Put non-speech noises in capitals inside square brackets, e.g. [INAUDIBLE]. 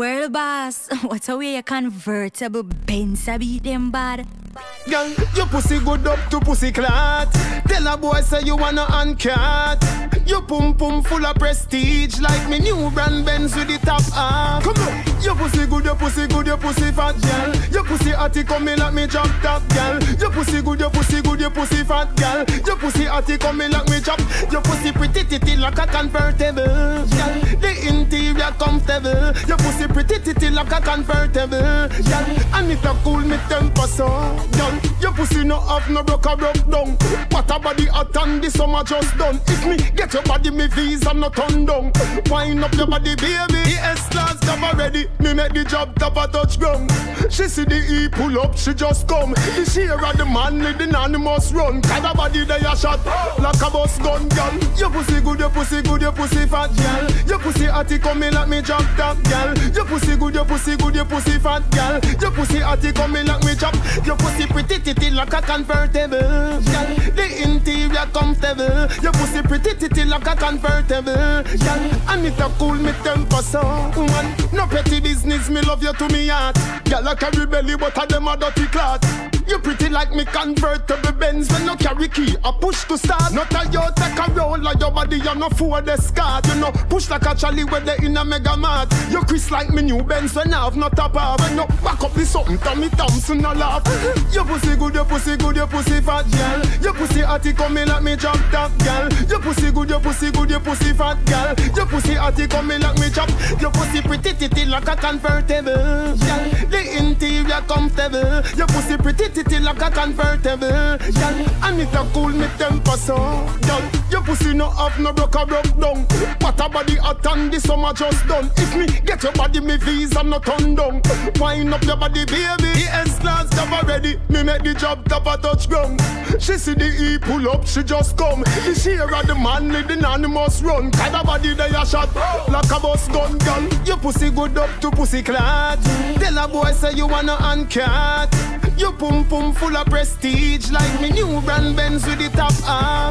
World boss, [LAUGHS] what a way a convertible Benz a beat them bad. Girl, your pussy good up to pussy clot. Tell a boy say you wanna uncut. Your pum pum full of prestige like me new brand Benz with the top off. Come on, your pussy good, your pussy good, your pussy fat girl. Your pussy hotty come me like me drop top girl. Your pussy good, your pussy good, your pussy fat girl. Your pussy hotty come me like me chop. Your pussy pretty titty like a convertible. Comfortable. Your pussy pretty titty like a convertible. Girl, and it a cool me temper so. Girl, your pussy no have no broke a broke down. What a body hot and the summer just done. If me get your body, me visa no turn down. Wind up your body, baby. The S-Class job already. Me make the job top a touch ground. She see the E pull up, she just come. The share of the man with the anonymous run. Cause the body they a shot like a bus gun, girl. Your pussy good, your pussy good, your pussy fat, girl. Your pussy hotty coming like me drop top, girl. Your pussy good, your pussy good, your pussy fat, girl. Your pussy hotty coming like me chop. Your pussy pretty titty like a convertible, girl. The interior comfortable. Your pussy pretty titty like a convertible, girl. And it a cool me temper so, man. No me love you to me heart. Girl, I carry belly, but I them a dirty clot. You pretty like me convertible Benz when no carry key. I push to start. Not a you take a roll like your body, you no for the scar. You know, push like a Charlie where they in a mega mart. You Chris like me new Benz when I have not a bar. When you back up the something, Tommy Thompson a laugh. Your pussy good, your pussy good, your pussy fat girl. Your pussy hotty coming like me drop top girl. Pussy good, your pussy good, your pussy fat girl. Your pussy hotty coming like me chop. Your pussy pretty titty like a convertible girl. The interior comfortable. Your pussy pretty titty like a convertible girl. And it a cool me temper so girl. Your pussy no have no broke a broke down. What a body hot and the summer just done. If me get your body, me visa no turn down. Wind up your body, baby. The. Me make the job top a touch ground. She see the E pull up, she just come. The share of the man the anonymous run. Cause the body they a shot like a bus gun, girl. Your pussy good up to pussy clot. Tell a boy say you wanna uncut. Your pum pum full of prestige like me new brand Benz with the top on.